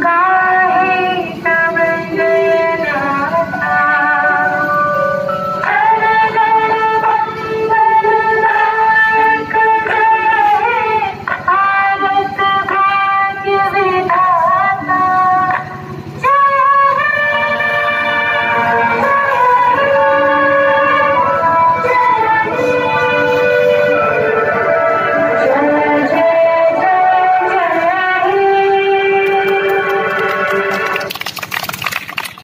God.